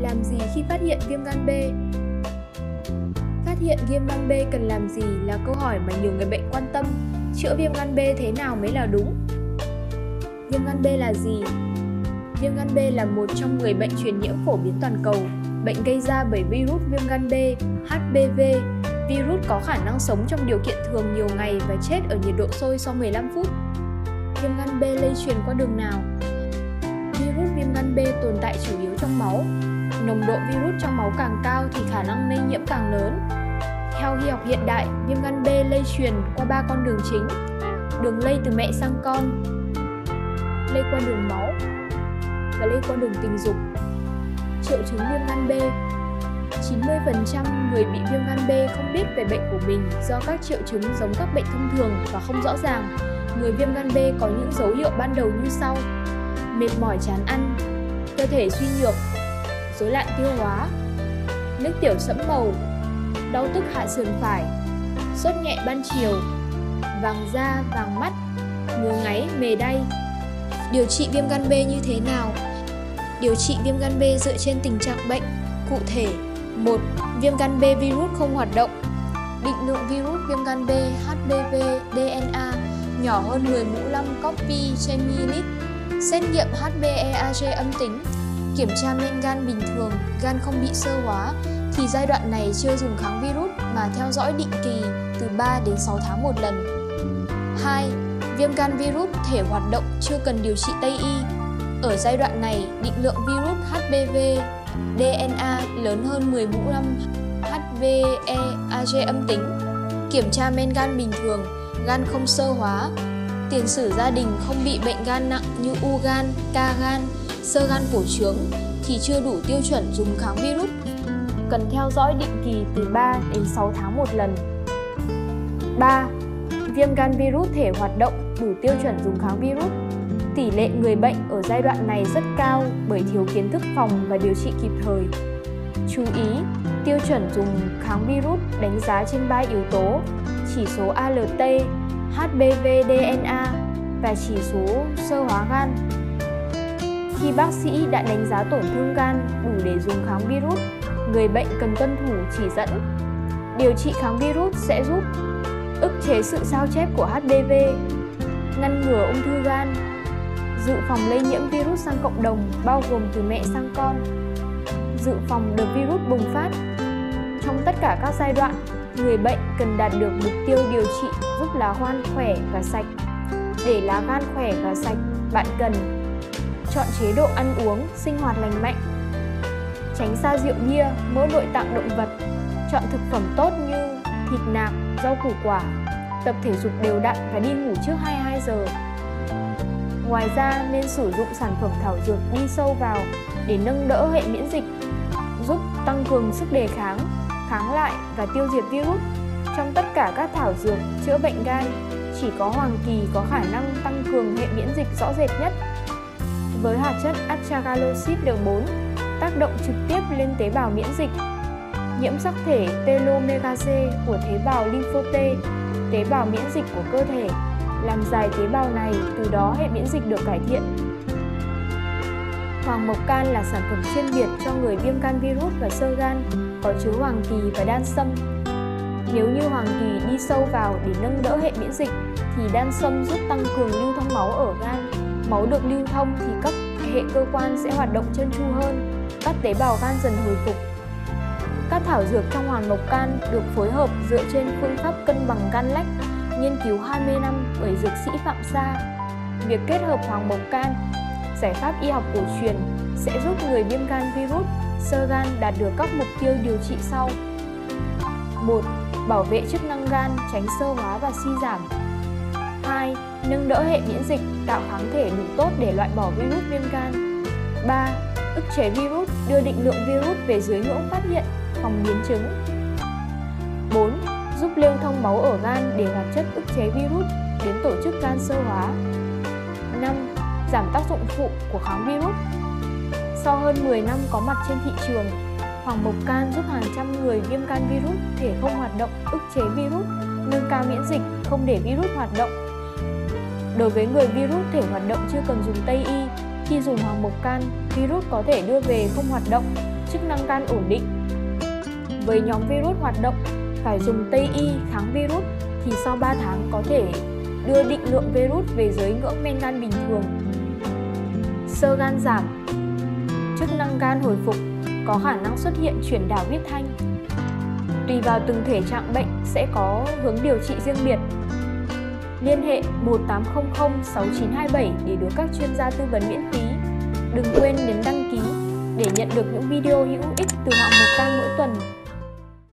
Làm gì khi phát hiện viêm gan B? Phát hiện viêm gan B cần làm gì là câu hỏi mà nhiều người bệnh quan tâm. Chữa viêm gan B thế nào mới là đúng? Viêm gan B là gì? Viêm gan B là một trong 10 bệnh truyền nhiễm phổ biến toàn cầu. Bệnh gây ra bởi virus viêm gan B, HBV. Virus có khả năng sống trong điều kiện thường nhiều ngày và chết ở nhiệt độ sôi sau 15 phút. Viêm gan B lây truyền qua đường nào? Virus viêm gan B tồn tại chủ yếu trong máu. Nồng độ virus trong máu càng cao thì khả năng lây nhiễm càng lớn. Theo y học hiện đại, viêm gan B lây truyền qua ba con đường chính. Đường lây từ mẹ sang con, lây qua đường máu và lây qua đường tình dục. Triệu chứng viêm gan B 90% người bị viêm gan B không biết về bệnh của mình do các triệu chứng giống các bệnh thông thường và không rõ ràng. Người viêm gan B có những dấu hiệu ban đầu như sau: mệt mỏi chán ăn, cơ thể suy nhược, rối loạn tiêu hóa, nước tiểu sẫm màu, đau tức hạ sườn phải, sốt nhẹ ban chiều, vàng da, vàng mắt, ngứa ngáy, mề đay. Điều trị viêm gan B như thế nào? Điều trị viêm gan B dựa trên tình trạng bệnh. Cụ thể, 1. Viêm gan B virus không hoạt động. Định lượng virus viêm gan B HBV DNA nhỏ hơn 10 mũ 5 copy trên ml. Xét nghiệm HBeAg âm tính. Kiểm tra men gan bình thường, gan không bị sơ hóa thì giai đoạn này chưa dùng kháng virus mà theo dõi định kỳ từ 3 đến 6 tháng một lần. 2. Viêm gan virus thể hoạt động chưa cần điều trị Tây y. Ở giai đoạn này, định lượng virus HBV DNA lớn hơn 10 mũ 5 HVEAG âm tính. Kiểm tra men gan bình thường, gan không sơ hóa. Tiền sử gia đình không bị bệnh gan nặng như u gan, ca gan, sơ gan cổ trướng thì chưa đủ tiêu chuẩn dùng kháng virus. Cần theo dõi định kỳ từ 3 đến 6 tháng một lần. 3. Viêm gan virus thể hoạt động đủ tiêu chuẩn dùng kháng virus Tỷ lệ người bệnh ở giai đoạn này rất cao bởi thiếu kiến thức phòng và điều trị kịp thời. Chú ý, tiêu chuẩn dùng kháng virus đánh giá trên 3 yếu tố: chỉ số ALT, HBV DNA và chỉ số sơ hóa gan. Khi bác sĩ đã đánh giá tổn thương gan đủ để dùng kháng virus, người bệnh cần tuân thủ chỉ dẫn. Điều trị kháng virus sẽ giúp ức chế sự sao chép của HBV, ngăn ngừa ung thư gan, dự phòng lây nhiễm virus sang cộng đồng bao gồm từ mẹ sang con, dự phòng đợt virus bùng phát. Trong tất cả các giai đoạn, người bệnh cần đạt được mục tiêu điều trị giúp lá gan khỏe và sạch. Để lá gan khỏe và sạch, bạn cần chọn chế độ ăn uống, sinh hoạt lành mạnh, tránh xa rượu bia, mỡ nội tạng động vật, chọn thực phẩm tốt như thịt nạc, rau củ quả, tập thể dục đều đặn và đi ngủ trước 22 giờ. Ngoài ra nên sử dụng sản phẩm thảo dược đi sâu vào để nâng đỡ hệ miễn dịch, giúp tăng cường sức đề kháng, kháng lại và tiêu diệt virus. Trong tất cả các thảo dược chữa bệnh gan, chỉ có hoàng kỳ có khả năng tăng cường hệ miễn dịch rõ rệt nhất. Với hoạt chất astragaloside đường 4, tác động trực tiếp lên tế bào miễn dịch, nhiễm sắc thể telomere C của tế bào lympho T, tế bào miễn dịch của cơ thể làm dài tế bào này, từ đó hệ miễn dịch được cải thiện. Hoàng mộc can là sản phẩm chuyên biệt cho người viêm gan virus và sơ gan, có chứa hoàng kỳ và đan sâm. Nếu như hoàng kỳ đi sâu vào để nâng đỡ hệ miễn dịch, thì đan sâm giúp tăng cường lưu thông máu ở gan. Máu được lưu thông thì các hệ cơ quan sẽ hoạt động trơn tru hơn, các tế bào gan dần hồi phục. Các thảo dược trong hoàng mộc can được phối hợp dựa trên phương pháp cân bằng gan lách nghiên cứu 20 năm bởi dược sĩ Phạm Sa. Việc kết hợp hoàng mộc can, giải pháp y học cổ truyền sẽ giúp người viêm gan virus, sơ gan đạt được các mục tiêu điều trị sau. 1. Bảo vệ chức năng gan, tránh sơ hóa và suy giảm. 2. Nâng đỡ hệ miễn dịch, tạo kháng thể đủ tốt để loại bỏ virus viêm gan. 3. Ức chế virus, đưa định lượng virus về dưới ngưỡng phát hiện, phòng biến chứng. 4 giúp lưu thông máu ở gan để hoạt chất ức chế virus đến tổ chức gan sơ hóa. 5. Giảm tác dụng phụ của kháng virus. Sau hơn 10 năm có mặt trên thị trường, Hoàng Mộc Can giúp hàng trăm người viêm gan virus thể không hoạt động ức chế virus, nâng cao miễn dịch, không để virus hoạt động. Đối với người virus thể hoạt động chưa cần dùng Tây y, Khi dùng hoàng mộc can, virus có thể đưa về không hoạt động, chức năng gan ổn định. Với nhóm virus hoạt động, phải dùng Tây y kháng virus thì sau 3 tháng có thể đưa định lượng virus về dưới ngưỡng men gan bình thường. Sơ gan giảm Chức năng gan hồi phục có khả năng xuất hiện chuyển đảo huyết thanh. Tùy vào từng thể trạng bệnh sẽ có hướng điều trị riêng biệt. Liên hệ 1800 6927 để được các chuyên gia tư vấn miễn phí. Đừng quên nhấn đăng ký để nhận được những video hữu ích từ hạng mục can mỗi tuần